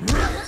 Rrrr!